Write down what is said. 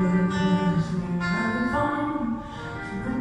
There's no other farm